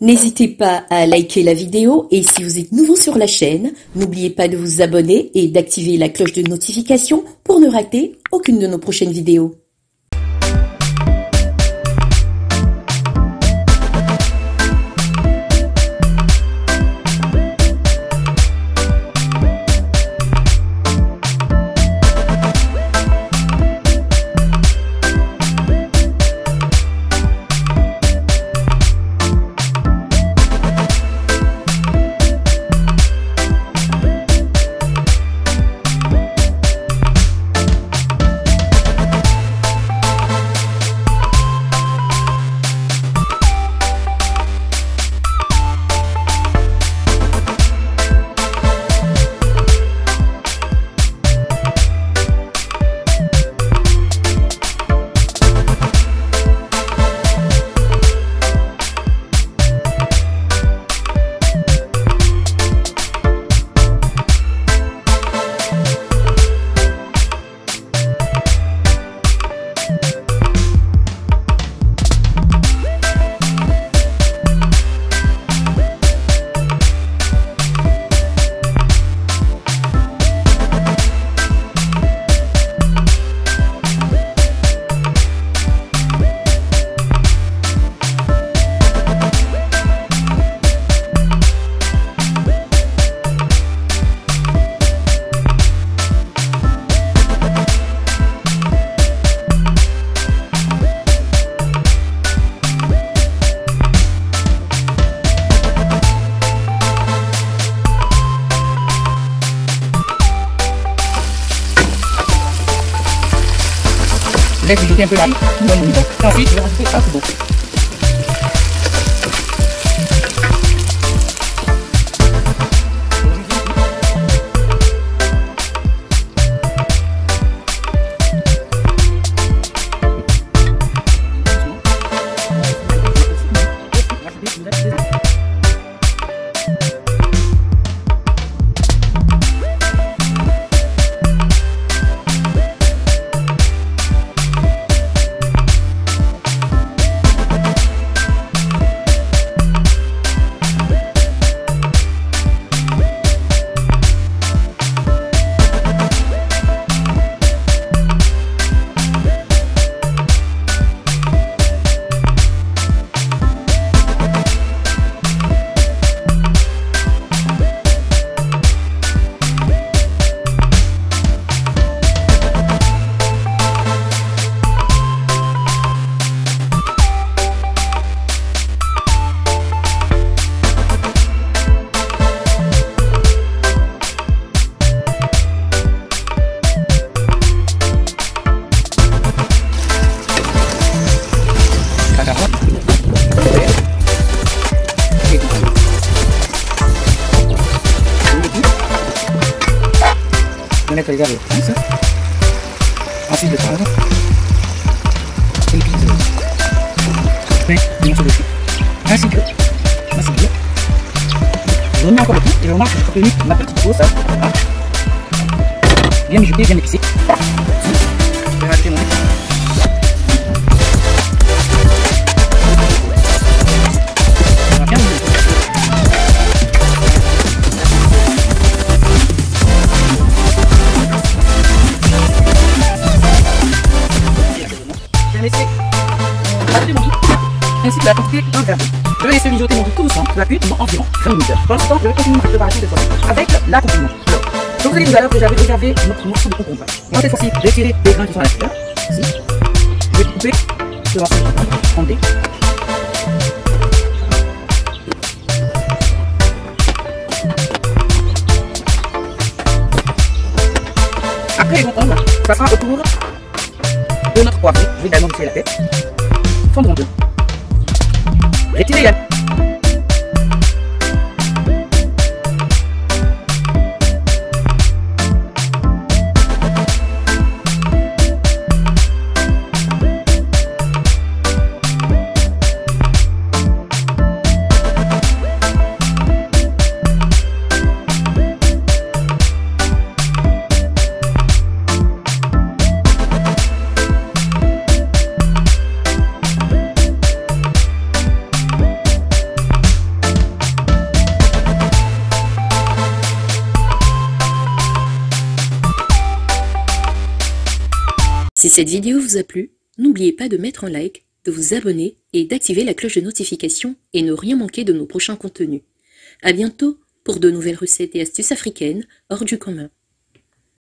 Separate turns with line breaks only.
N'hésitez pas à liker la vidéo et si vous êtes nouveau sur la chaîne, n'oubliez pas de vous abonner et d'activer la cloche de notification pour ne rater aucune de nos prochaines vidéos.
Laisse jeter un peu la Ensuite, je vais rajouter un peu d'eau. La carotte. Le verre. Et tout. Le tout. Je vais mettre les gars comme ça. Ensuite, le poivre. Et puis, je mets un morceau de chou. Ainsi que, ainsi que, je Je vais rajouter mon tout ainsi que la d'un verre. Je vais laisser mijoter mon tout doucement la cuite pendant environ 20 minutes. Pendant ce temps, je vais continuer ma préparation de poisson avec l'accompagnement. Alors, je vous ai dit tout à l'heure que j'avais réservé notre morceau de concombre. Moi, cette fois-ci, j'ai tiré des grains qui sont à l'intérieur. Ici. Je vais couper ce morceau de concombre en dés. Après les concombres, ça sera au de notre poivron. Je vais également retirer la tête. Fondre en deux. Retirez.
Si cette vidéo vous a plu, n'oubliez pas de mettre un like, de vous abonner et d'activer la cloche de notification et ne rien manquer de nos prochains contenus. À bientôt pour de nouvelles recettes et astuces africaines hors du commun.